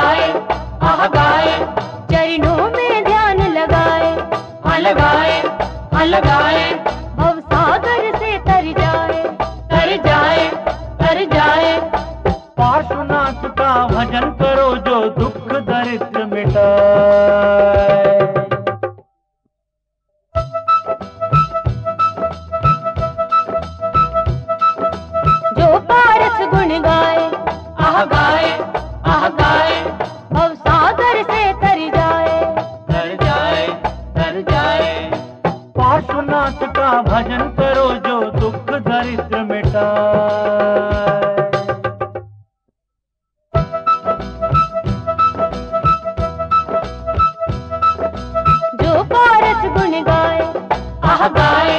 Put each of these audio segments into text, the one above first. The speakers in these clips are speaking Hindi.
लगाए आह गाए चरणों में ध्यान लगाए आ लगाए आ लगाए सागर से तर जाए तर जाए तर जाए। पार्श्वनाथ का भजन करो जो दुख दरिद्र मिटाए। जो पारस गुण गाए आह गाए bye.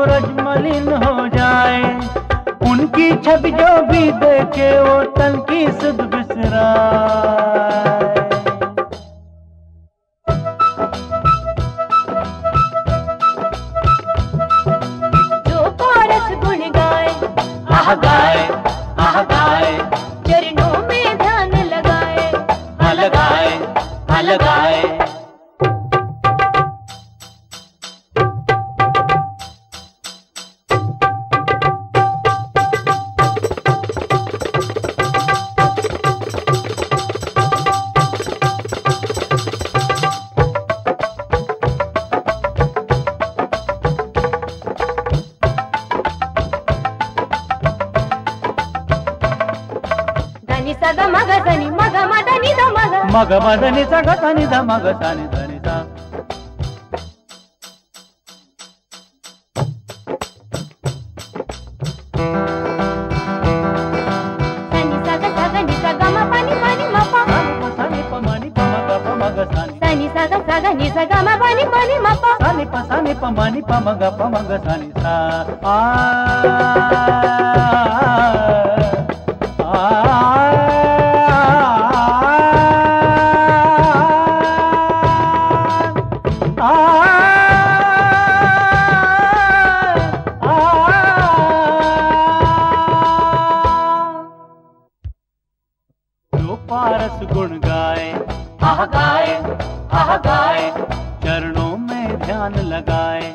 सूरज मलिन हो जाए। उनकी छवि जो भी देखे, वो तन की सुध बिसरा जो మగ మదని మగ మగ ద మగ తని దని పమగ పమగ సని సా दो पारस गुण गाय गाय गाय चरणों में ध्यान लगाए।